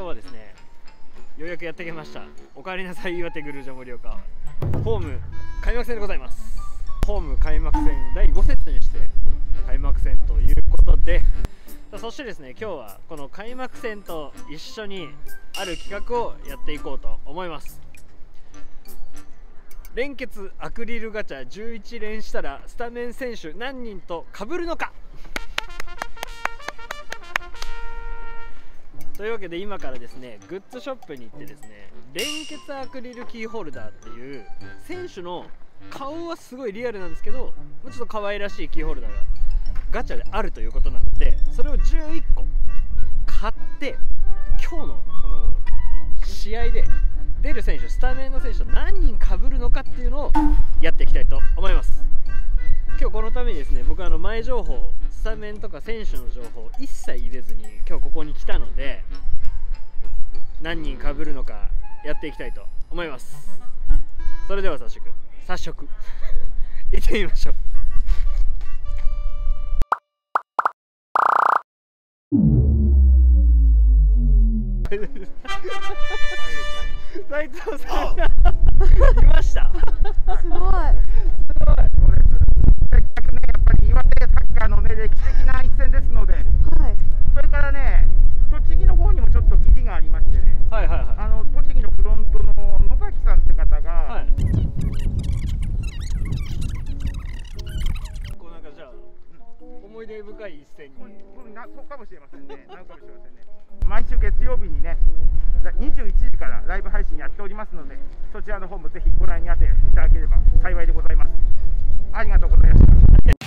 今日はですねようやくやってきました。おかえりなさい岩手グルージョ盛岡ホーム開幕戦でございます。ホーム開幕戦第5セットにして開幕戦ということで。そしてですね今日はこの開幕戦と一緒にある企画をやっていこうと思います。連結アクリルガチャ11連したらスタメン選手何人と被るのか。というわけで今からですねグッズショップに行ってですね連結アクリルキーホルダーっていう選手の顔はすごいリアルなんですけどちょっと可愛らしいキーホルダーがガチャであるということなのでそれを11個買って今日のこの試合で出る選手スタメンの選手と何人かぶるのかっていうのをやっていきたいと思います。今日このためにですね僕あの前情報スタメンとか選手の情報一切入れずに今日ここに来たので何人かぶるのかやっていきたいと思います。それでは早速早速 行ってみましょう。斉藤さんがいました。すごい。岩手サッカーのね歴史的な一戦ですので、はい。それからね、栃木の方にもちょっと危機がありましてね、はいはいはいあの栃木のフロントの野崎さんって方が、はいこうなんかじゃあ思い出深い一戦にこれこれなそうかもしれませんね、なるかもしれませんね。毎週月曜日にね、だ21時からライブ配信やっておりますので、そちらの方もぜひご覧になっていただければ幸いでございます。ありがとうございました。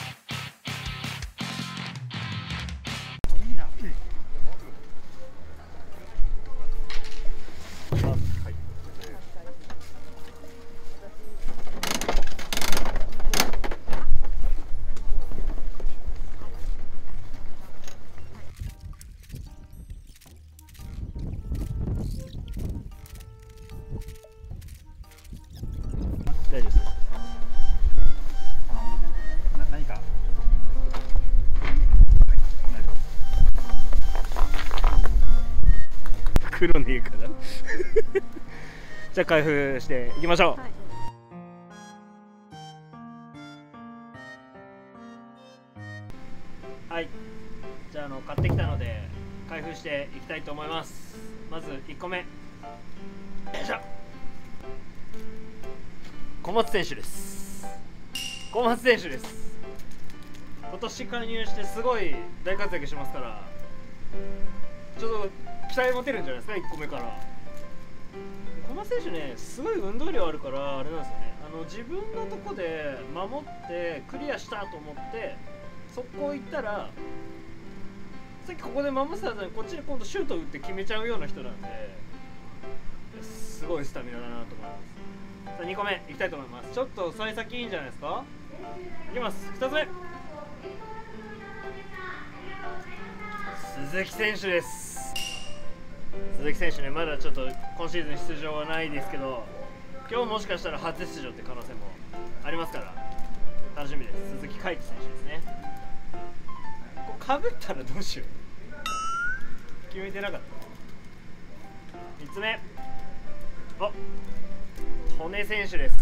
大丈夫です。な何か。黒ねえから。じゃあ開封していきましょう、はい。はい、じゃああの買ってきたので開封していきたいと思いますまず1個目。よいしょ。小松選手です。小松選手です。今年加入してすごい大活躍してますからちょっと期待持てるんじゃないですか？1個目から。小松選手ねすごい運動量あるからあれなんですよね。あの自分のとこで守ってクリアしたと思って速攻行ったらさっきここで守ってたのにこっちで今度シュート打って決めちゃうような人なんですごいスタミナだなと思います。さあ2個目いきたいと思います。ちょっと幸先いいんじゃないですか？いきます。2つ目。鈴木選手です。鈴木選手ねまだちょっと今シーズン出場はないですけど今日もしかしたら初出場って可能性もありますから楽しみです。鈴木海輝選手ですね。かぶったらどうしよう。決めてなかった。3つ目。あ利根選手です。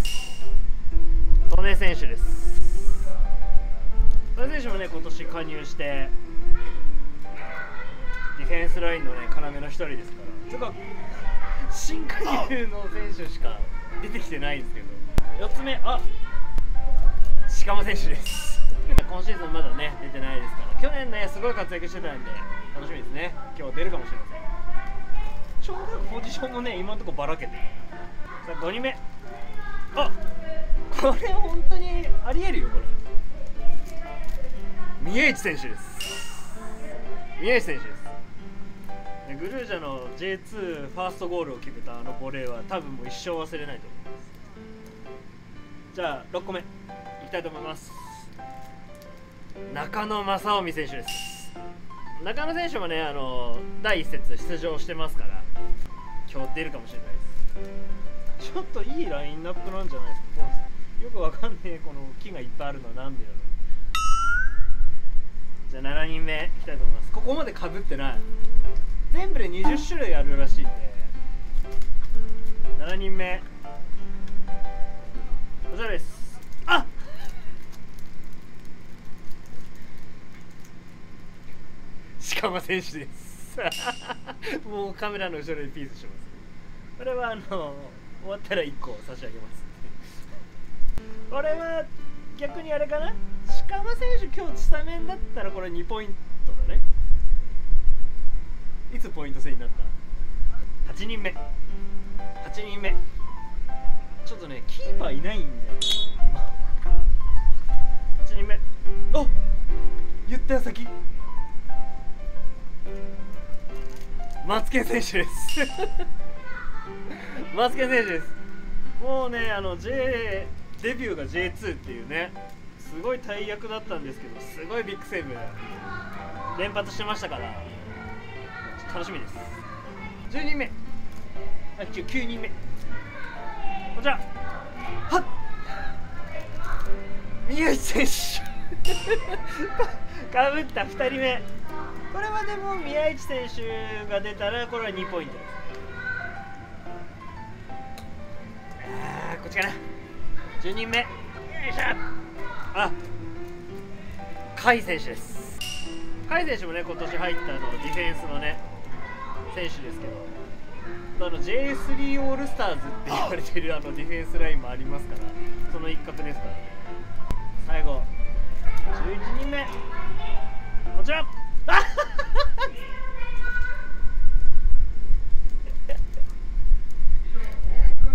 利根選手です。利根選手もね今年加入してディフェンスラインのね要の一人ですから。とか新加入の選手しか出てきてないんですけど。4つ目。あ。鹿間選手です 今シーズンまだね出てないですから。去年ねすごい活躍してたんで楽しみですね。今日出るかもしれません。ちょうどポジションもね今のとこばらけてさあ5人目。あこれ本当にありえるよこれ。宮市選手です。宮市選手です。グルージャの J2 ファーストゴールを決めたあのボレーは多分もう一生忘れないと思います。じゃあ6個目。いきたいと思います。中野正臣選手です。中野選手もねあの第1節出場してますから今日出るかもしれないです。ちょっといいラインナップなんじゃないですかよくわかんねえこの木がいっぱいあるのはなんでだろう。じゃあ7人目いきたいと思います。ここまでかぶってない。全部で20種類あるらしいんで。7人目。こちらですあ鹿間選手です。もうカメラの後ろにピースします。これはあの終わったら1個差し上げますこれは逆にあれかな？鹿間選手今日スタメンだったらこれ2ポイントだね。いつポイント制になった？8人目。8人目。ちょっとねキーパーいないんだよ今。8人目。あ言った矢先。マツケン選手です。マツケン選手です。もうねあの J デビューが J2 っていうねすごい大役だったんですけどすごいビッグセーブ連発してましたから楽しみです。10人目あ9 9人目。こちら。はっ。宮市選手。かぶった2人目。これはでも宮市選手が出たらこれは2ポイント。ですあーこっちかな。10人目。よいしょ。あ甲斐選手です。甲斐選手もね今年入ったのディフェンスのね選手ですけどあの J3 オールスターズって言われてるあのディフェンスラインもありますからその一角ですからね。最後11人目。こちらあ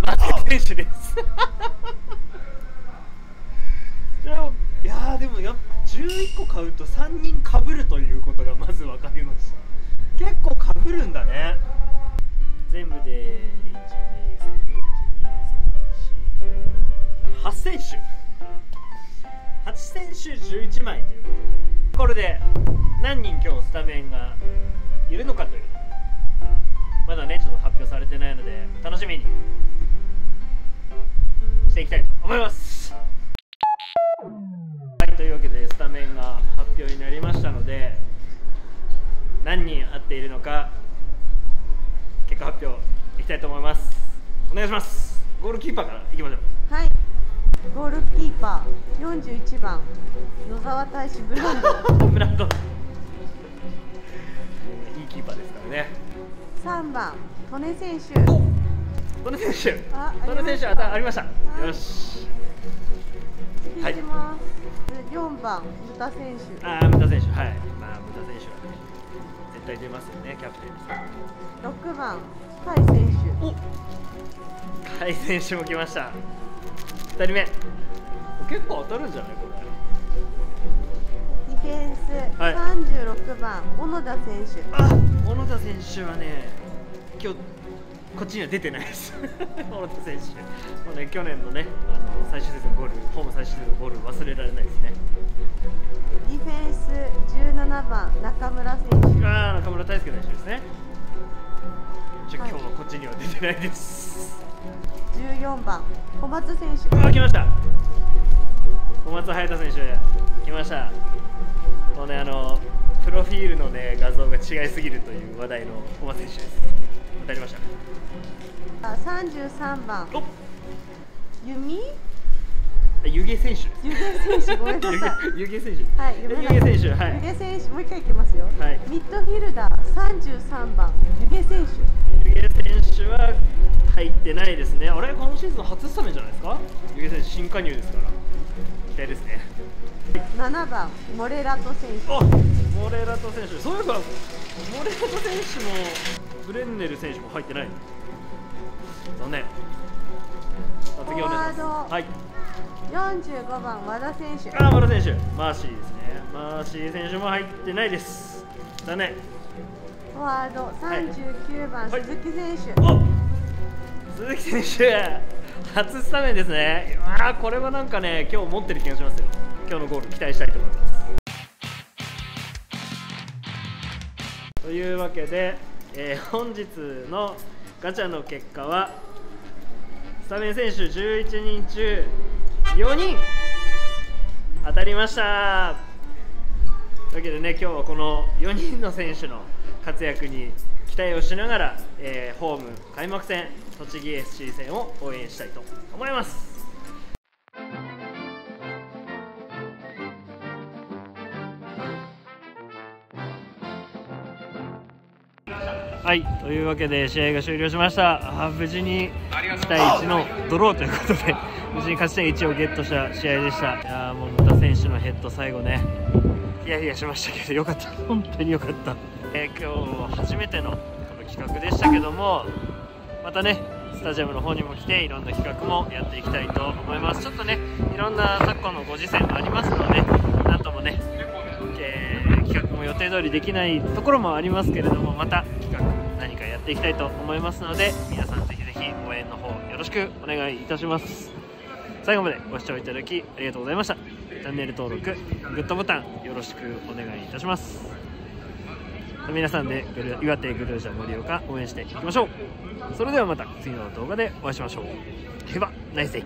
マツ選手ですでもいやーでもやっ11個買うと3人かぶるということがまず分かりました。結構かぶるんだね。全部で8選手。8選手11枚ということで。これで何人今日スタメンがいるのかという。まだねちょっと発表されてないので楽しみにしていきたいと思います。っているのか結果発表いきたいと思います。お願いします。ゴールキーパーからいきましょう。はい。ゴールキーパー41番野沢大使ブランド。ブランド。いいキーパーですからね。3番利根選手。おトネ選手。あトネ選手あた。ありました。よし。はい次いきます、4番牟田選手。あームタ選手。はい。まあムタ選手対出ますよねキャプテンです6番甲斐選手。お甲斐選手も来ました。2人目。結構当たるんじゃないこれ。ディフェンス、はい。36番小野田選手。あ小野田選手はね今日こっちには出てないです。小野田選手。もうね去年のね最終節のゴールホーム最終節のゴール忘れられないですね。ディフェンス17番中村選手。ああ中村大輔選手ですね。ちょはい今日はこっちには出てないです。14番小松選手。あ来ました。小松隼人選手来ました。もうねあのプロフィールのね画像が違いすぎるという話題の小松選手です。当たりました。あ33番。お弓？湯気選手。湯気選手ごめんなさい。湯気選手。はい、湯気選手はい。湯気選手、もう一回いきますよ。はい。ミッドフィルダー33番、湯気選湯気選手は入ってないですね。あれ？今シーズン初スタメンじゃないですか？湯気選手新加入ですから。期待ですね。手。7番、モレラト選手。あモレラト選手。そういえばモレラト選手もブレンネル選手も入ってない。残念。次お願いします。はい45番、和田選手。あーマル選手。マーシーですねマーシー選手も入ってないです。残念。フォワード39番、はい。鈴木選手。お鈴木選手。初スタメンですね。あーこれはなんかね今日持ってる気がしますよ。今日のゴール期待したいと思います。というわけで、えー本日のガチャの結果はスタメン選手11人中4人。当たりました。というわけでね今日はこの4人の選手の活躍に期待をしながら、えーホーム開幕戦栃木 SC 戦を応援したいと思います。はいというわけで試合が終了しました。あ無事に1対1のドローということで無事に勝ち点1をゲットした試合でした。いやもう野田選手のヘッド最後ねヒヤヒヤしましたけどよかった。本当によかった、えー今日初めてのこの企画でしたけどもまたねスタジアムの方にも来ていろんな企画もやっていきたいと思います。ちょっとねいろんな昨今のご時世もありますのでなんともね、えー企画も予定通りできないところもありますけれどもまた企画何かやっていきたいと思いますので皆さんぜひぜひ応援の方よろしくお願いいたします。最後までご視聴いただきありがとうございました。チャンネル登録グッドボタンよろしくお願いいたします。皆さんで岩手グルージャ盛岡応援していきましょう。それではまた次の動画でお会いしましょう。ではナイスデイ。